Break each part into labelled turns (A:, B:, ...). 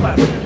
A: left.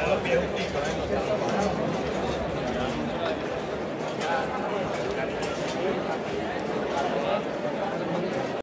A: Siempre lo pido,